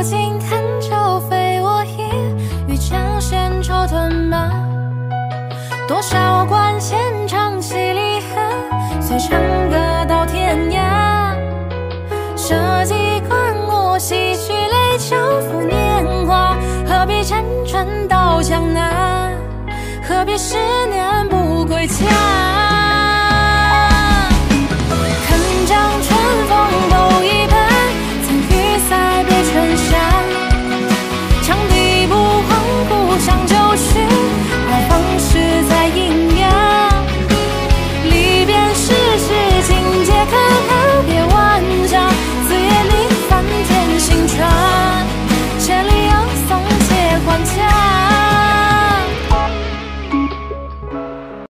如今弹酒非我意，欲将闲愁吞吗？多少关弦唱起离恨，随长歌到天涯。舍己观我唏嘘泪，秋负年华，何必辗转到江南？何必十年不归家？